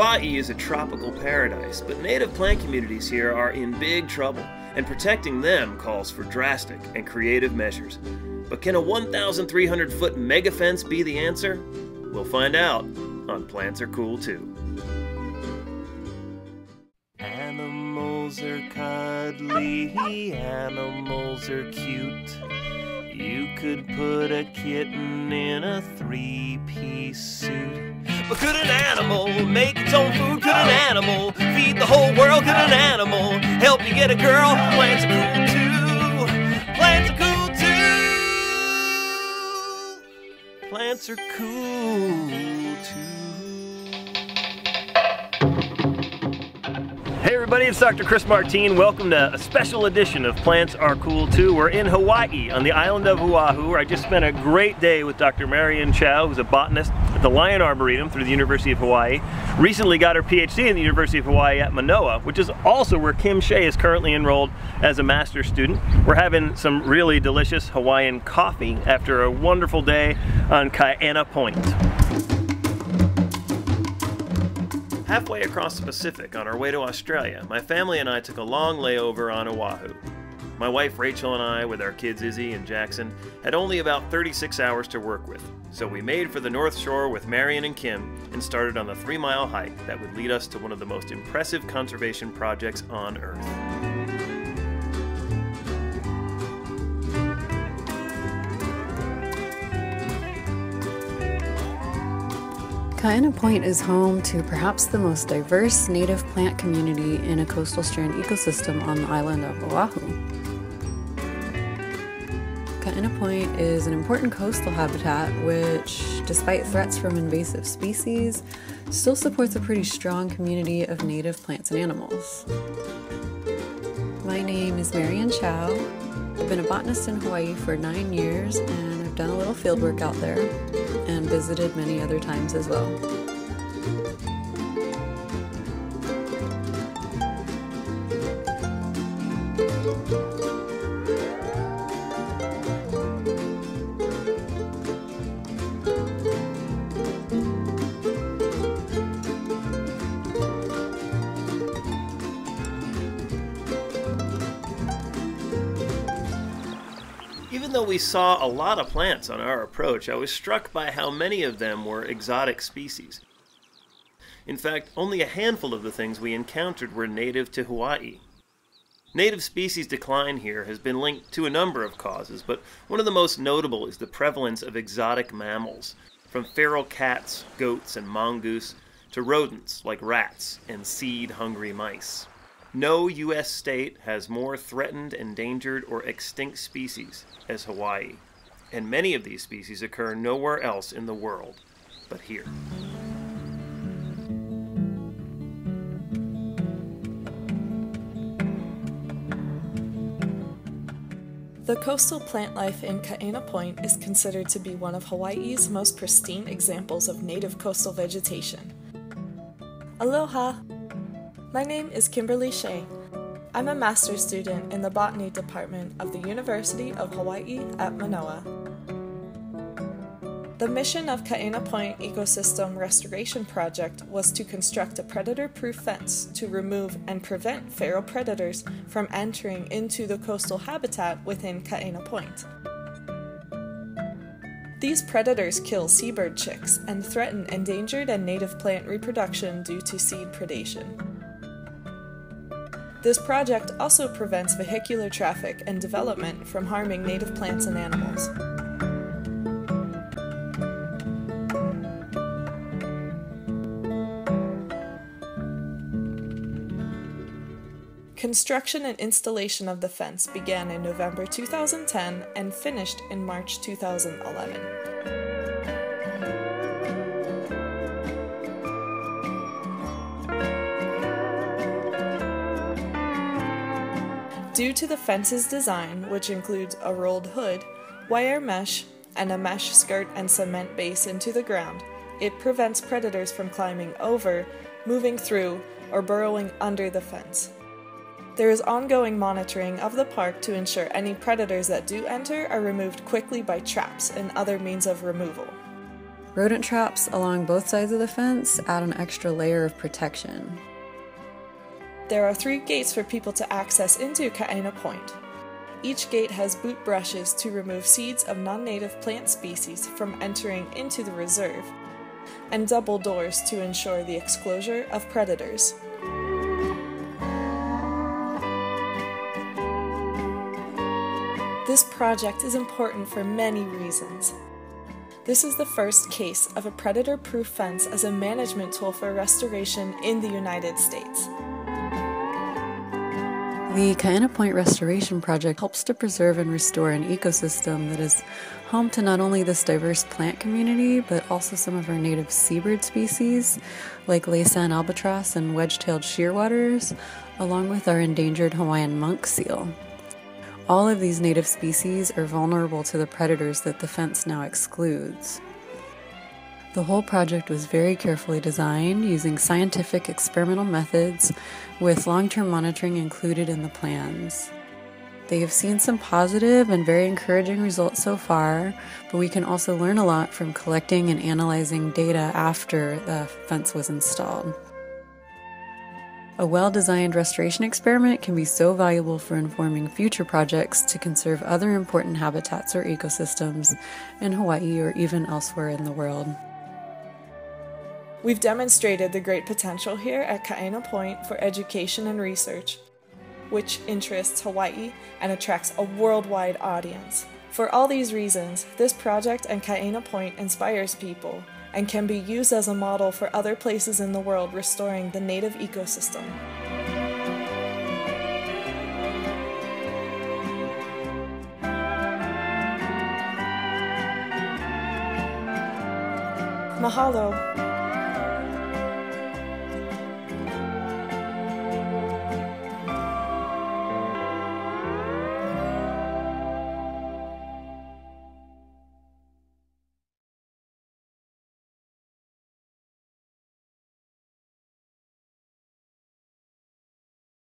Hawaii is a tropical paradise, but native plant communities here are in big trouble, and protecting them calls for drastic and creative measures. But can a 1,300 foot mega fence be the answer? We'll find out on Plants Are Cool Too. Animals are cuddly, animals are cute. You could put a kitten in a three piece suit. Could an animal make its own food? Could an animal feed the whole world? Could an animal help you get a girl? Plants are cool too. Plants are cool too. Plants are cool too. It's Dr. Chris Martine. Welcome to a special edition of Plants Are Cool Too. We're in Hawaii on the island of Oahu where I just spent a great day with Dr. Marian Chau, who's a botanist at the Lyon Arboretum through the University of Hawaii. Recently got her PhD in the University of Hawaii at Manoa, which is also where Kim Shay is currently enrolled as a master's student. We're having some really delicious Hawaiian coffee after a wonderful day on Kaena Point. Halfway across the Pacific on our way to Australia, my family and I took a long layover on Oahu. My wife Rachel and I, with our kids Izzy and Jackson, had only about 36 hours to work with, so we made for the North Shore with Marian and Kim and started on the three mile hike that would lead us to one of the most impressive conservation projects on Earth. Kaena Point is home to perhaps the most diverse native plant community in a coastal strand ecosystem on the island of Oahu. Kaena Point is an important coastal habitat which, despite threats from invasive species, still supports a pretty strong community of native plants and animals. My name is Marian Chau. I've been a botanist in Hawaii for nine years and done a little fieldwork out there and visited many other times as well. Even though we saw a lot of plants on our approach, I was struck by how many of them were exotic species. In fact, only a handful of the things we encountered were native to Hawaii. Native species decline here has been linked to a number of causes, but one of the most notable is the prevalence of exotic mammals, from feral cats, goats, and mongoose to rodents like rats and seed hungry mice. No U.S. state has more threatened, endangered, or extinct species as Hawaii, and many of these species occur nowhere else in the world but here. The coastal plant life in Kaena Point is considered to be one of Hawaii's most pristine examples of native coastal vegetation. Aloha! My name is Kimberly Shay. I'm a master's student in the botany department of the University of Hawaii at Manoa. The mission of Kaena Point Ecosystem Restoration Project was to construct a predator proof fence to remove and prevent feral predators from entering into the coastal habitat within Kaena Point. These predators kill seabird chicks and threaten endangered and native plant reproduction due to seed predation. This project also prevents vehicular traffic and development from harming native plants and animals. Construction and installation of the fence began in November 2010 and finished in March 2011. Due to the fence's design, which includes a rolled hood, wire mesh, and a mesh skirt and cement base into the ground, it prevents predators from climbing over, moving through, or burrowing under the fence. There is ongoing monitoring of the park to ensure any predators that do enter are removed quickly by traps and other means of removal. Rodent traps along both sides of the fence add an extra layer of protection. There are three gates for people to access into Kaena Point. Each gate has boot brushes to remove seeds of non native plant species from entering into the reserve, and double doors to ensure the exclosure of predators. This project is important for many reasons. This is the first case of a predator proof fence as a management tool for restoration in the United States. The Kaena Point Restoration Project helps to preserve and restore an ecosystem that is home to not only this diverse plant community, but also some of our native seabird species, like Laysan albatross and wedge tailed shearwaters, along with our endangered Hawaiian monk seal. All of these native species are vulnerable to the predators that the fence now excludes. The whole project was very carefully designed using scientific experimental methods with long term monitoring included in the plans. They have seen some positive and very encouraging results so far, but we can also learn a lot from collecting and analyzing data after the fence was installed. A well designed restoration experiment can be so valuable for informing future projects to conserve other important habitats or ecosystems in Hawaii or even elsewhere in the world. We've demonstrated the great potential here at Kaena Point for education and research, which interests Hawaii and attracts a worldwide audience. For all these reasons, this project and Kaena Point inspires people and can be used as a model for other places in the world restoring the native ecosystem. Mahalo.